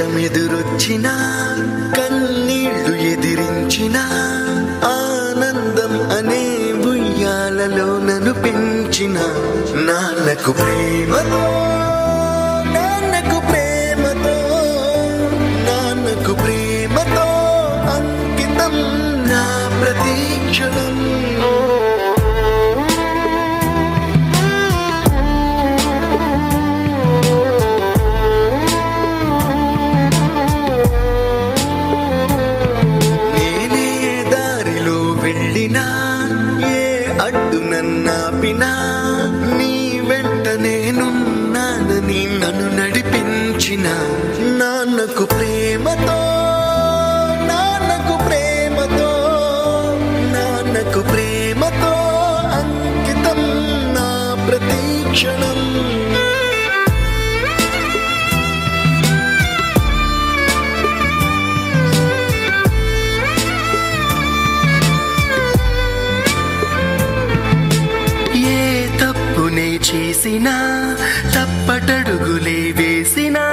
కష్టమెదురొచ్చినా కన్నీళ్ళు ఎదిరించినా ఆనందం అనే ఉయ్యాలలో నన్ను పెంచిన నాన్నకు ప్రేమతో నాన్నకు ప్రేమతో నాన్నకు ప్రేమతో అంకితం నా ప్రతీక్షణం వెళ్ళినా ఏ అడ్డు నన్నాపినా నీ వెంట నేనున్నానని నన్ను నడిపించిన. నాన్నకు ప్రేమతో నాన్నకు ప్రేమతో నాన్నకు ప్రేమతో అంకితం నా ప్రతీక్షణ చేసినా తప్పటడుగులే వేసినా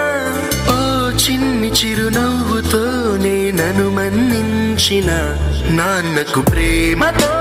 ఓ చిన్ని చిరునవ్వుతోనే నన్ను మన్నించిన నాన్నకు ప్రేమతో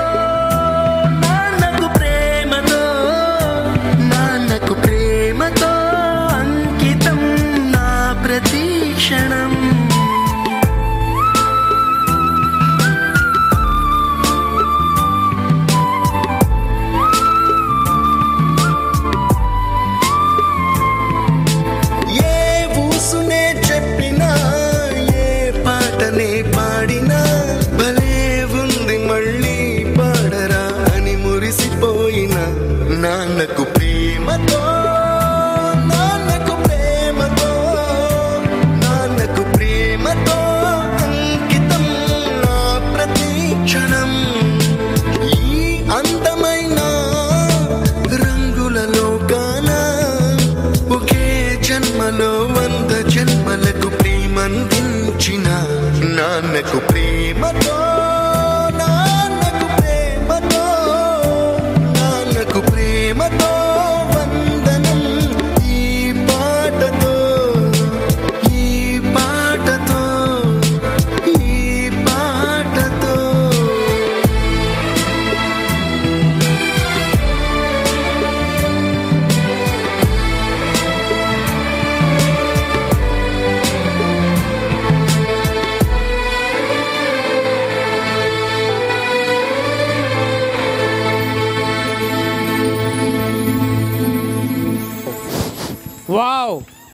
అందమైన రంగుల లోకాన ఒకే జన్మలో వంద జన్మలకు ప్రేమందించిన నాన్నకు ప్రేమతో Ciao!